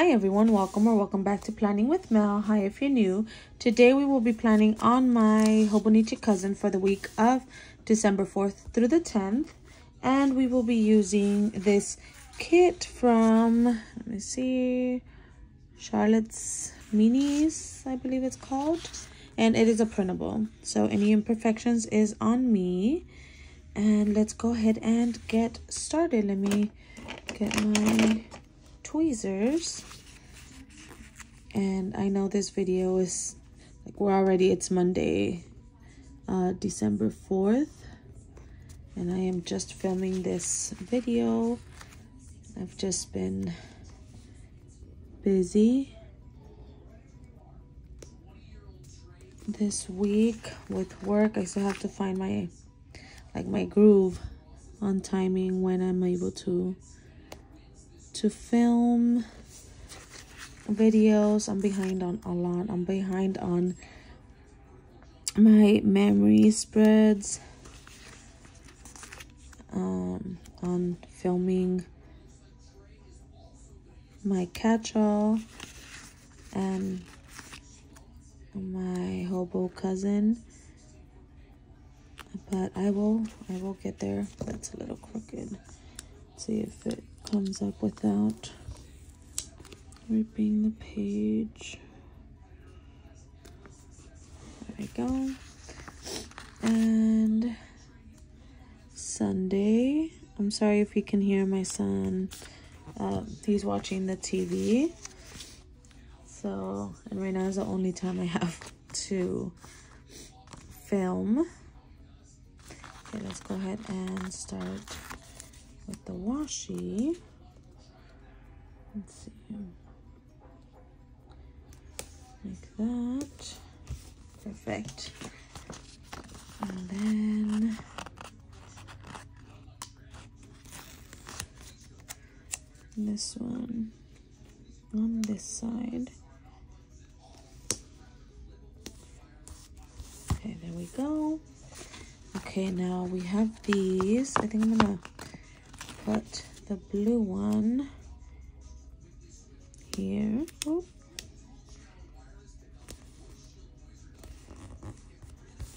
Hi everyone, welcome or welcome back to Planning with Mel. Hi if you're new. Today we will be planning on my Hobonichi cousin for the week of December 4th through the 10th. And we will be using this kit from, let me see, Charlotte's Minis, I believe it's called. And it is a printable. So any imperfections is on me. And let's go ahead and get started. Let me get my tweezers. And I know this video is like we're already it's Monday uh December 4th and I am just filming this video. I've just been busy this week with work. I still have to find my like my groove on timing when I'm able to to film videos. I'm behind on a lot. I'm behind on my memory spreads. Um, on filming my catch-all and my hobo cousin but I will I will get there that's a little crooked Let's see if it comes up without ripping the page. There we go. And Sunday. I'm sorry if you can hear my son. Uh, he's watching the TV. So, and right now is the only time I have to film. Okay, let's go ahead and start with the washi. Let's see. Like that. Perfect. And then this one on this side. Okay, there we go. Okay, now we have these. I think I'm gonna put the blue one here.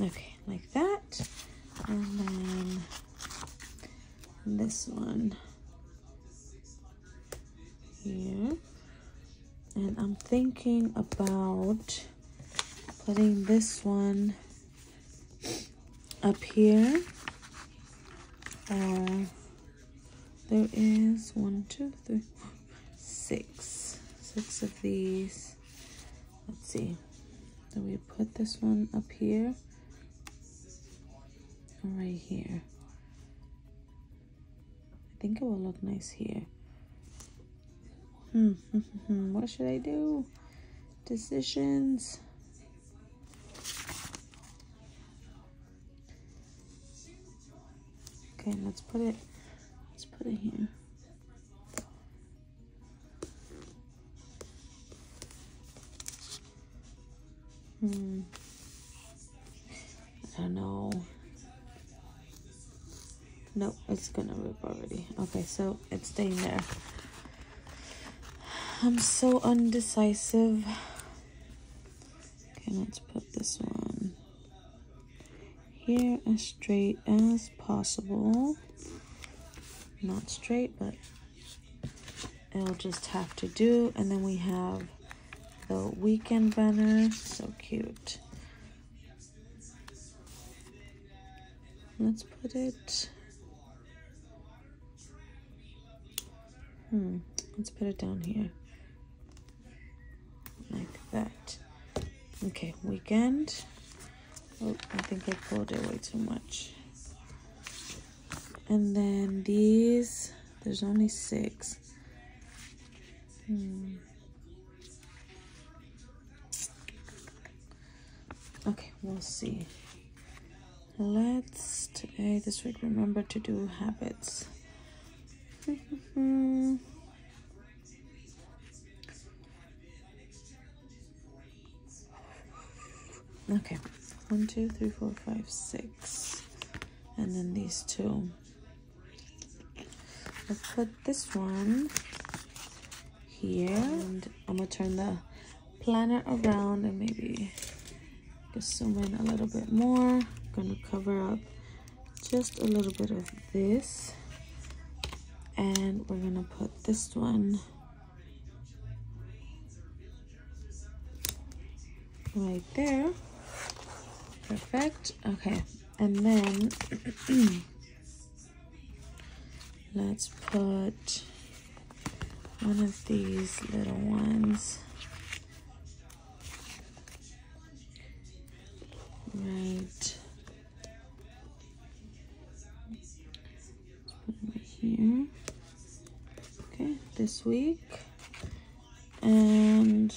Okay, like that. And then this one here. And I'm thinking about putting this one up here or there is one, two, three, four, six. Six of these. Let's see. Do we put this one up here? Right here. I think it will look nice here. Hmm. hmm, hmm, hmm. what should I do? Decisions. Okay, let's put it Let's put it here. Hmm. I don't know. Nope, it's gonna rip already. Okay, so it's staying there. I'm so undecisive. Okay, let's put this one here as straight as possible not straight, but it'll just have to do. And then we have the weekend banner. So cute. Let's put it. Hmm. Let's put it down here. Like that. Okay, weekend. Oh, I think I pulled it way too much. And then these, there's only six. Hmm. Okay, we'll see. Let's today, this week, remember to do habits. okay, one, two, three, four, five, six. And then these two. Let's put this one here. And I'm gonna turn the planner around and maybe just zoom in a little bit more. I'm gonna cover up just a little bit of this. And we're gonna put this one right there. Perfect. Okay. And then let's put one of these little ones right here. Okay this week. And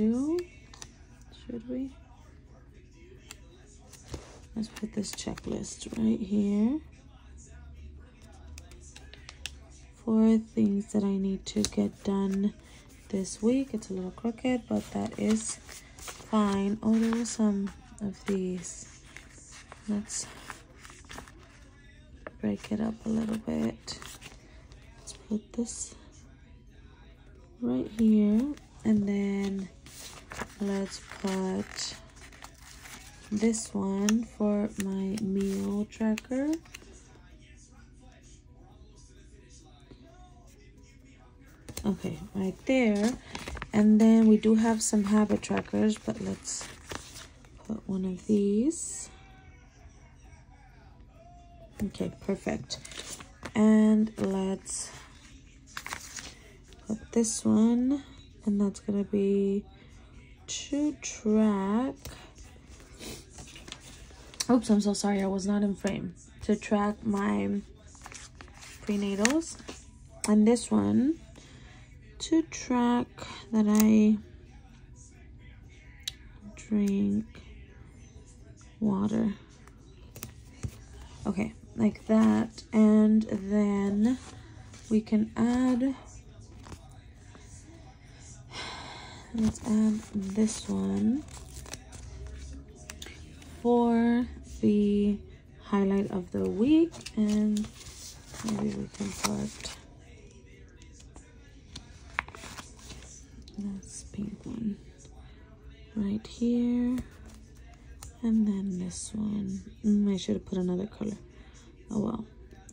do? Should we? Let's put this checklist right here. For things that I need to get done this week. It's a little crooked but that is fine. Oh there were some of these. Let's break it up a little bit. Let's put this right here and then let's put this one for my meal tracker. Okay right there. And then we do have some habit trackers but let's put one of these. Okay perfect. And let's put this one and that's gonna be to track. Oops i'm so sorry i was not in frame. To track my prenatals. And this one to track that i drink water. Okay like that. And then we can add let's add this one. For the highlight of the week and maybe we can put this pink one. Right here. And then this one. Mm, I should have put another color. Oh well.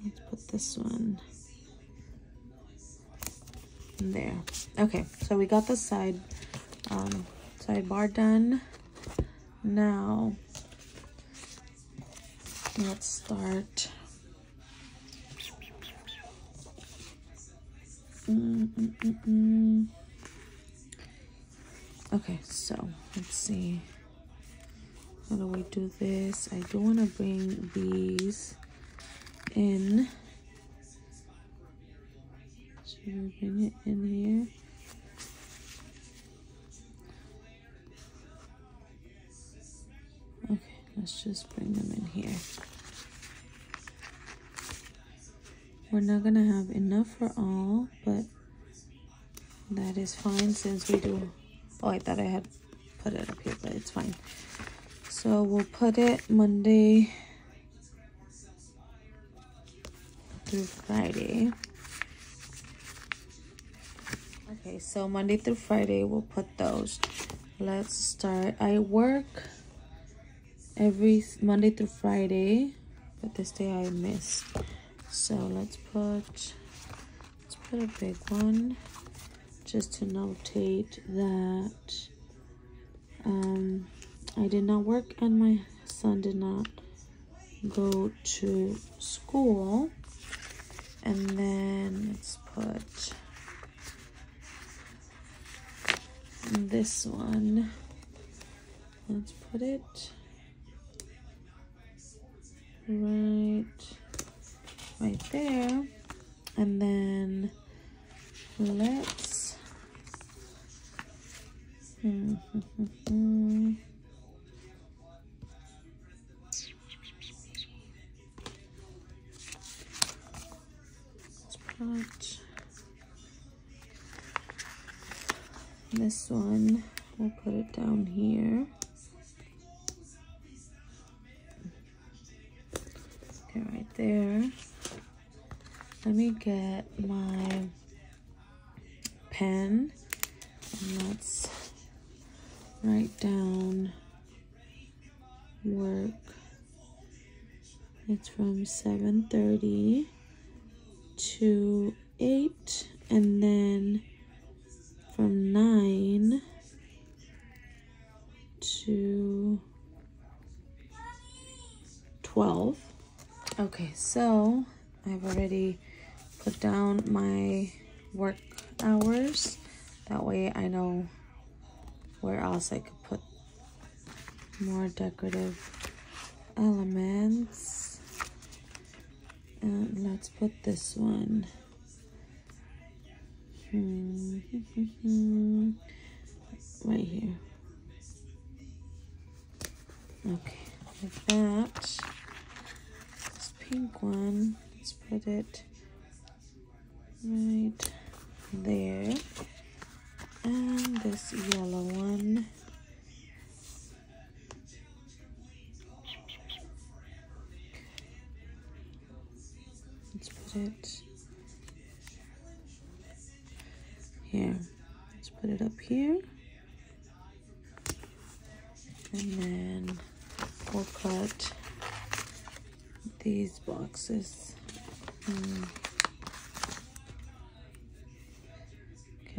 Let's put this one there. Okay so we got the side um, sidebar done. Now let's start. Mm -mm -mm okay so let's see. How do we do this? I do want to bring these in. Should we bring it in here let's just bring them in here. We're not gonna have enough for all but that is fine since we do oh i thought i had put it up here but it's fine. So we'll put it monday through friday. Okay so monday through friday we'll put those. Let's start. I work every monday through friday but this day i missed so let's put let's put a big one just to notate that um, I did not work and my son did not go to school. And then let's put this one. Let's put it right right there. And then let's put this one, we'll put it down here. Me get my pen and let's write down work. It's from 7.30 to 8 and then from 9 to 12. Okay, so I've already put down my work hours. That way I know where else I could put more decorative elements. And let's put this one. Hmm. right here. Okay, like that This pink one. Let's put it right there. And this yellow one. Let's put it here. Let's put it up here. And then we'll cut these boxes. Hmm.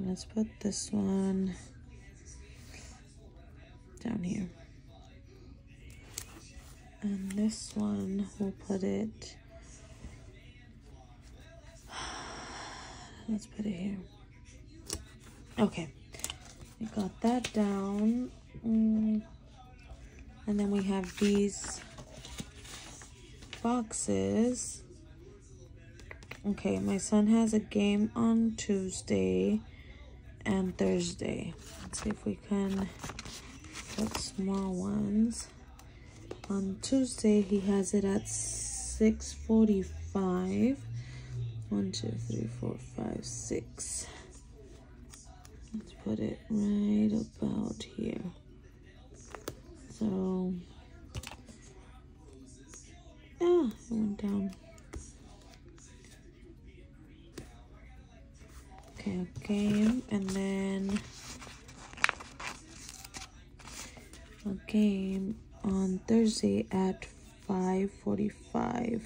Let's put this one down here. And this one, we'll put it, let's put it here. Okay, we got that down. Mm. And then we have these boxes. Okay, my son has a game on Tuesday and Thursday. Let's see if we can put small ones. On Tuesday, he has it at 6.45. One, two, three, four, five, six. Let's put it right about here. So Ah, it went down. Okay, game, and then a game on Thursday at 5.45.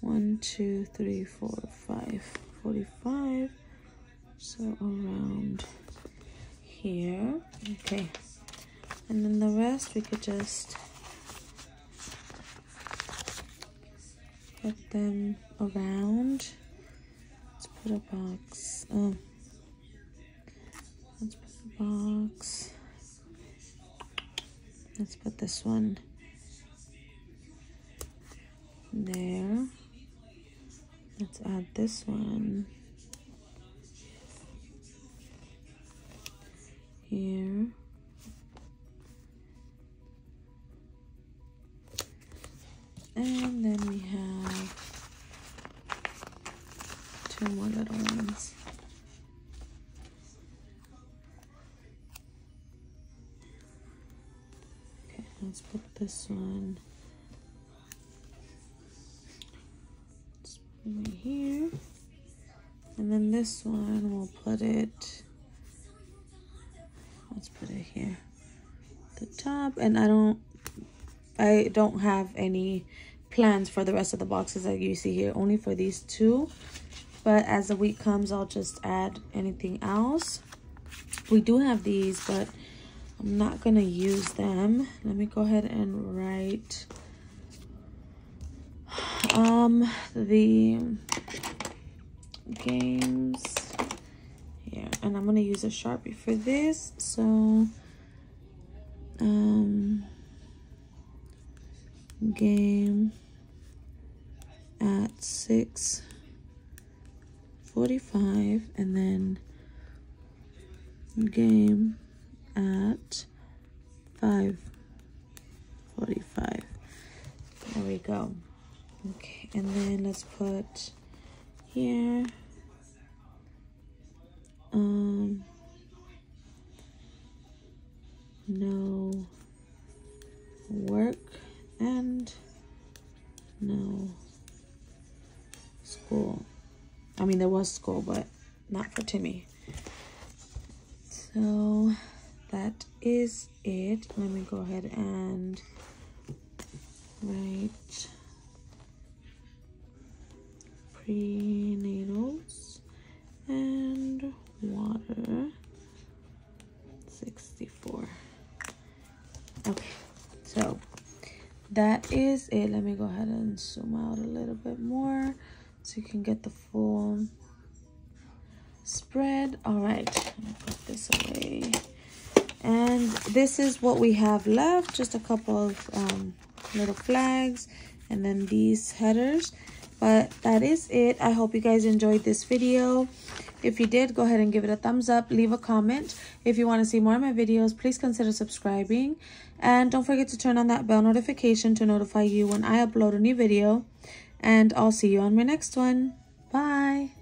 One, two, three, four, five. 45. So around here. Okay. And then the rest we could just put them around. Put a box. Oh. Let's put a box. Let's put this one there. Let's add this one here. And then we let's put this one right here. And then this one, we'll put it, let's put it here, the top. And I don't I don't have any plans for the rest of the boxes that you see here, only for these two. But as the week comes, I'll just add anything else. We do have these, but I'm not going to use them. Let me go ahead and write um the games Yeah, And I'm going to use a Sharpie for this. So, um game at 6.45 and then game at 5.45. There we go. Okay, and then let's put here um no work and no school. I mean, there was school, but not for Timmy. So that is it. Let me go ahead and write prenatals and water. 64 okay so that is it. Let me go ahead and zoom out a little bit more so you can get the full spread. All right put this away and this is what we have left just a couple of um, little flags and then these headers. But that is it. I hope you guys enjoyed this video. If you did go ahead and give it a thumbs up leave a comment. If you want to see more of my videos please consider subscribing. And don't forget to turn on that bell notification to notify you when i upload a new video. And i'll see you on my next one. Bye